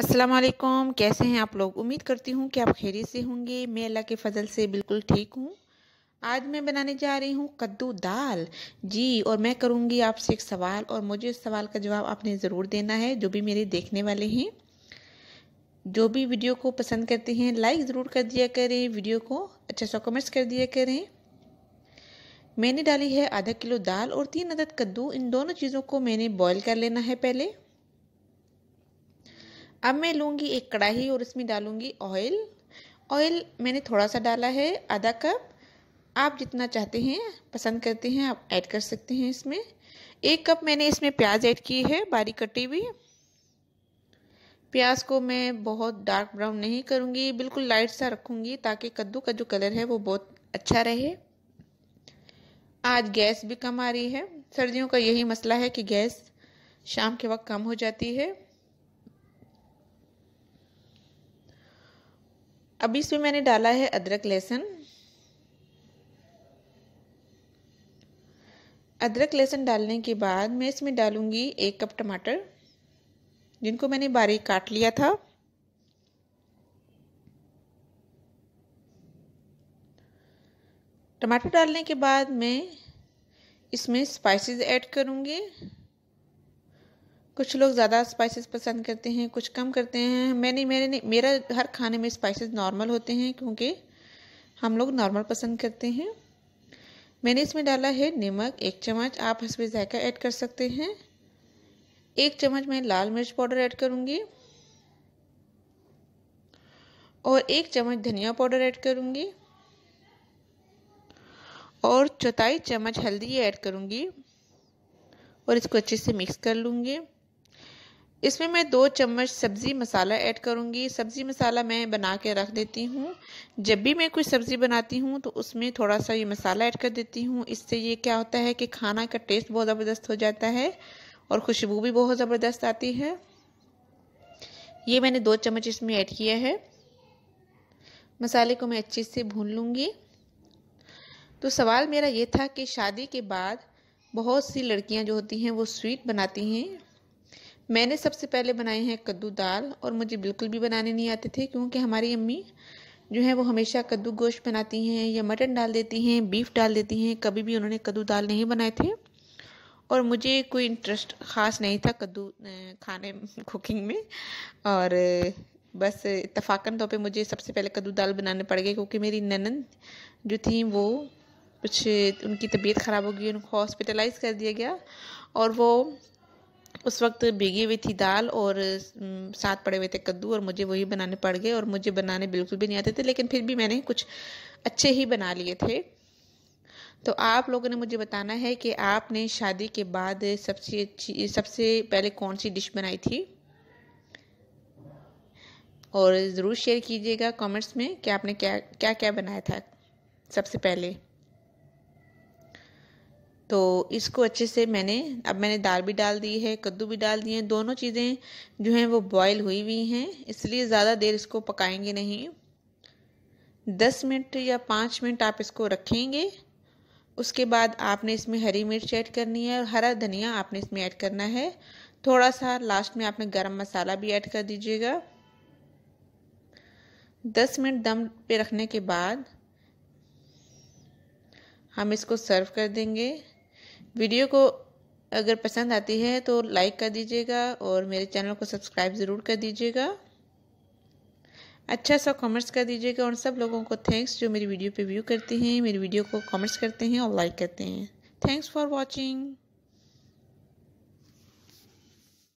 अस्सलाम वालेकुम कैसे हैं आप लोग? उम्मीद करती हूँ कि आप खैरी से होंगे। मैं अल्लाह के फजल से बिल्कुल ठीक हूँ। आज मैं बनाने जा रही हूँ कद्दू दाल। जी, और मैं करूँगी आपसे एक सवाल, और मुझे इस सवाल का जवाब आपने ज़रूर देना है, जो भी मेरे देखने वाले हैं। जो भी वीडियो को पसंद करते हैं, लाइक ज़रूर कर दिया करें, वीडियो को अच्छा सा कमेंट्स कर दिया करें। मैंने डाली है आधा किलो दाल और तीन अदद कद्दू। इन दोनों चीज़ों को मैंने बॉयल कर लेना है पहले। अब मैं लूँगी एक कढ़ाई और इसमें डालूँगी ऑयल ऑयल मैंने थोड़ा सा डाला है, आधा कप आप जितना चाहते हैं, पसंद करते हैं, आप ऐड कर सकते हैं इसमें. एक कप मैंने इसमें प्याज ऐड की है, बारीक कटी हुई. प्याज को मैं बहुत डार्क ब्राउन नहीं करूँगी, बिल्कुल लाइट सा रखूँगी ताकि कद्दू का जो कलर है वो बहुत अच्छा रहे. आज गैस भी कम आ रही है. सर्दियों का यही मसला है कि गैस शाम के वक्त कम हो जाती है. अब इसमें मैंने डाला है अदरक लहसुन। अदरक लहसुन डालने के बाद मैं इसमें डालूँगी एक कप टमाटर, जिनको मैंने बारीक काट लिया था। टमाटर डालने के बाद मैं इसमें स्पाइसेस ऐड करूँगी। कुछ लोग ज़्यादा स्पाइसेस पसंद करते हैं, कुछ कम करते हैं। मैंने मेरे मेरा हर खाने में स्पाइसेस नॉर्मल होते हैं क्योंकि हम लोग नॉर्मल पसंद करते हैं। मैंने इसमें डाला है नमक, एक चम्मच, आप हंसबे जायका ऐड कर सकते हैं। एक चम्मच मैं लाल मिर्च पाउडर ऐड करूँगी। और एक चम्मच धनिया पाउडर ऐड करूँगी। और चौथाई चम्मच हल्दी ऐड करूँगी। और इसको अच्छे से मिक्स कर लूँगी। इसमें मैं दो चम्मच सब्ज़ी मसाला ऐड करूँगी। सब्ज़ी मसाला मैं बना के रख देती हूँ। जब भी मैं कोई सब्ज़ी बनाती हूँ तो उसमें थोड़ा सा ये मसाला ऐड कर देती हूँ। इससे ये क्या होता है कि खाना का टेस्ट बहुत ज़बरदस्त हो जाता है और खुशबू भी बहुत ज़बरदस्त आती है। ये मैंने दो चम्मच इसमें ऐड किया है। मसाले को मैं अच्छे से भून लूँगी। तो सवाल मेरा ये था कि शादी के बाद बहुत सी लड़कियाँ जो होती हैं, वो स्वीट बनाती हैं। मैंने सबसे पहले बनाए हैं कद्दू दाल और मुझे बिल्कुल भी बनाने नहीं आते थे क्योंकि हमारी अम्मी जो है वो हमेशा कद्दू गोश्त बनाती हैं या मटन डाल देती हैं, बीफ डाल देती हैं। कभी भी उन्होंने कद्दू दाल नहीं बनाए थे। और मुझे कोई इंटरेस्ट ख़ास नहीं था कद्दू खाने कुकिंग में। और, बस इतफाक़न तौर पे मुझे सबसे पहले कद्दू दाल बनाने पड़ गए क्योंकि मेरी ननन जो थी वो कुछ, उनकी तबीयत ख़राब हो गई, उनको हॉस्पिटलाइज कर दिया गया। और वो उस वक्त भीगी हुई थी दाल और साथ पड़े हुए थे कद्दू और मुझे वही बनाने पड़ गए और मुझे बनाने बिल्कुल भी नहीं आते थे, लेकिन फिर भी मैंने कुछ अच्छे ही बना लिए थे। तो आप लोगों ने मुझे बताना है कि आपने शादी के बाद सबसे अच्छी, सबसे पहले कौन सी डिश बनाई थी? और ज़रूर शेयर कीजिएगा कमेंट्स में कि आपने क्या क्या क्या बनाया था सबसे पहले। तो इसको अच्छे से मैंने, अब मैंने दाल भी डाल दी है, कद्दू भी डाल दिए हैं, दोनों चीज़ें जो हैं वो बॉईल हुई हुई हैं, इसलिए ज़्यादा देर इसको पकाएँगे नहीं। दस मिनट या पाँच मिनट आप इसको रखेंगे, उसके बाद आपने इसमें हरी मिर्च ऐड करनी है और हरा धनिया आपने इसमें ऐड करना है। थोड़ा सा लास्ट में आपने गरम मसाला भी ऐड कर दीजिएगा। दस मिनट दम पे रखने के बाद हम इसको सर्व कर देंगे। वीडियो को अगर पसंद आती है तो लाइक कर दीजिएगा और मेरे चैनल को सब्सक्राइब ज़रूर कर दीजिएगा। अच्छा सा कमेंट्स कर दीजिएगा और सब लोगों को थैंक्स जो मेरी वीडियो पे व्यू करते हैं, मेरी वीडियो को कमेंट्स करते हैं और लाइक करते हैं। Thanks for watching